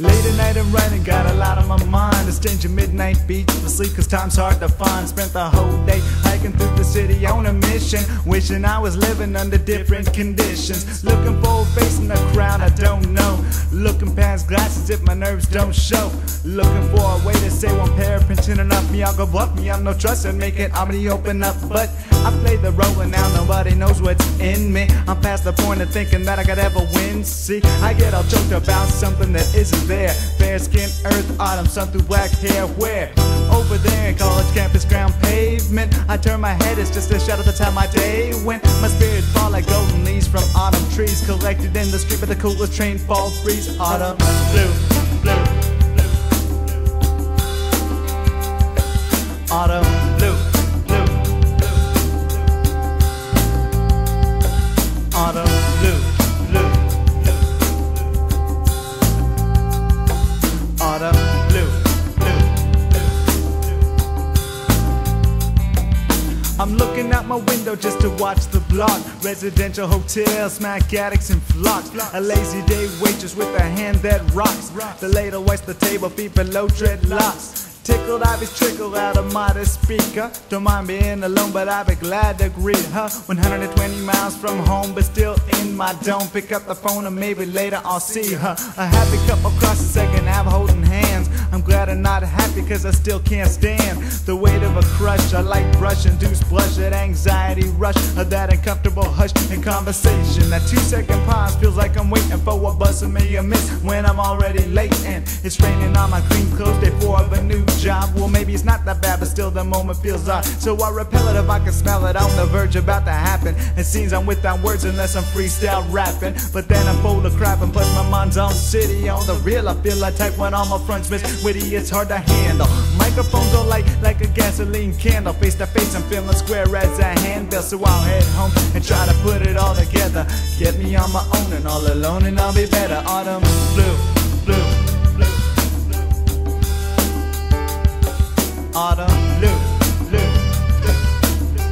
night and running, got a lot on my mind. It's changing midnight beach for sleep, cause time's hard to find. Spent the whole day hiking through the city on a mission. Wishing I was living under different conditions. Looking for a face in the crowd I don't know. Glasses if my nerves don't show. Looking for a way to say one pair pinching enough me, I'll go up me. I'm no trust and make it, gonna open up. But I play the role and now nobody knows what's in me. I'm past the point of thinking that I could ever win. See, I get all choked about something that isn't there. Fair skin, earth, autumn, sun through black hair. Where? Over there college campus ground pavement. I turn my head, it's just a shadow of the time my day went. My spirit fall like golden leaves from autumn trees collected in the street by the coolest train fall breeze. Autumn, blue, blue, autumn, blue, blue, I'm looking out my window just to watch the block. Residential hotels, smack addicts and flocks. A lazy day waitress with a hand that rocks. The ladle wipes the table, feet below dreadlocks. Tickled ivies trickle out of modest speaker. Don't mind being alone, but I'd be glad to greet her. 120 miles from home, but still in my dome. Pick up the phone and maybe later I'll see her. A happy couple cross the second Ave holding hands. I'm glad I'm not happy cause I still can't stand the weight of a crush. I like brush, induce blush, that anxiety rush, of that uncomfortable hush in conversation. That two second pause feels like I'm waiting for a bus and me miss when I'm already late. And it's raining on my clean clothes day four of a new job. Well, maybe it's not that bad, but still the moment feels odd. So I repel it if I can smell it I'm on the verge about to happen. It seems I'm without words unless I'm freestyle rapping. But then I'm full of crap and plus my mind's on city. On the real, I feel like type when all my fronts miss witty, it's hard to handle. Microphones are light like a gasoline candle. Face to face, I'm feeling square as a handbill. So I'll head home and try to put it all together. Get me on my own and all alone, and I'll be better. Autumn, autumn blue, blue, blue, blue.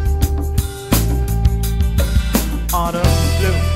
Autumn blue.